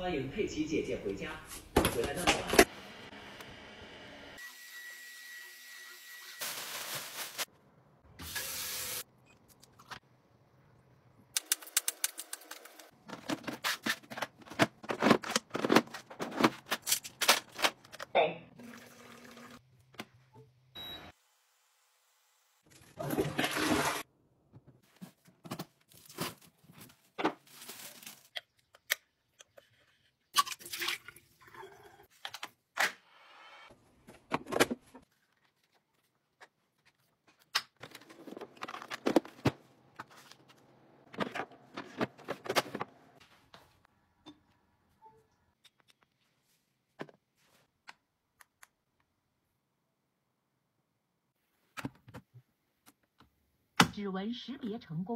欢迎佩奇姐姐回家，回来那么晚。指纹识别成功。